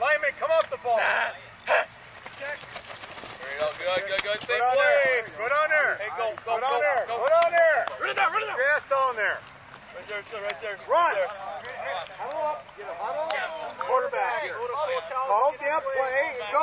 Lyman, come off the ball. Nah. Check. There you go. Good, good, good. Same Go play. there. Go down there. Hey, go, go, Put Go On go, there. go. Go down there. Run it down, run it down. Your on there. Right there, still right there. Run. Right there. Huddle up. Get a huddle. Quarterback. Hold that play. Go.